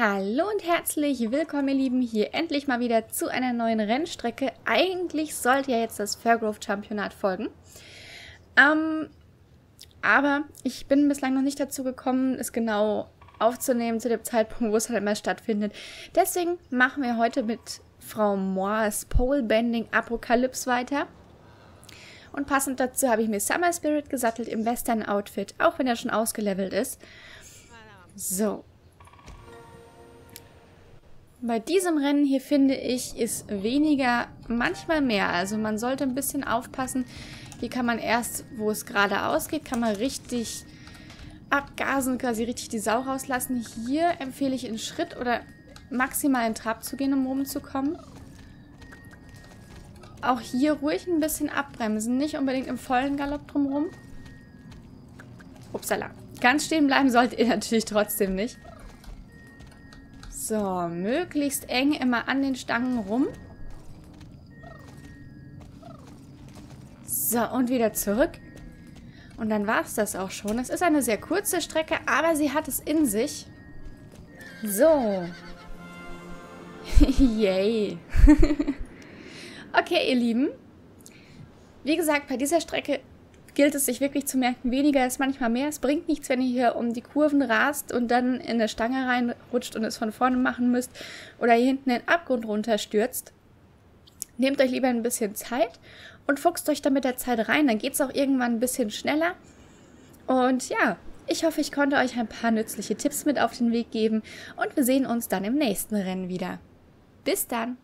Hallo und herzlich willkommen, ihr Lieben, hier endlich mal wieder zu einer neuen Rennstrecke. Eigentlich sollte ja jetzt das Fairgrove Championat folgen. Ähm, aber ich bin bislang noch nicht dazu gekommen, es genau aufzunehmen zu dem Zeitpunkt, wo es halt immer stattfindet. Deswegen machen wir heute mit Frau Moores Pole Bending Apokalypse weiter. Und passend dazu habe ich mir Summer Spirit gesattelt im Western Outfit, auch wenn er schon ausgelevelt ist. So, bei diesem Rennen hier finde ich, ist weniger manchmal mehr. Also man sollte ein bisschen aufpassen. Hier kann man erst, wo es geradeaus geht, kann man richtig abgasen, quasi richtig die Sau rauslassen. Hier empfehle ich in Schritt oder maximal in Trab zu gehen, um oben zu kommen. Auch hier ruhig ein bisschen abbremsen, nicht unbedingt im vollen Galopp drumherum. Upsala. Ganz stehen bleiben solltet ihr natürlich trotzdem nicht. So, möglichst eng immer an den Stangen rum. So, und wieder zurück. Und dann war es das auch schon. Es ist eine sehr kurze Strecke, aber sie hat es in sich. So. Yay. okay, ihr Lieben. Wie gesagt, bei dieser Strecke gilt es sich wirklich zu merken, weniger ist manchmal mehr. Es bringt nichts, wenn ihr hier um die Kurven rast und dann in eine Stange reinrutscht und es von vorne machen müsst oder hier hinten in den Abgrund runterstürzt. Nehmt euch lieber ein bisschen Zeit und fuchst euch dann mit der Zeit rein. Dann geht es auch irgendwann ein bisschen schneller. Und ja, ich hoffe, ich konnte euch ein paar nützliche Tipps mit auf den Weg geben und wir sehen uns dann im nächsten Rennen wieder. Bis dann!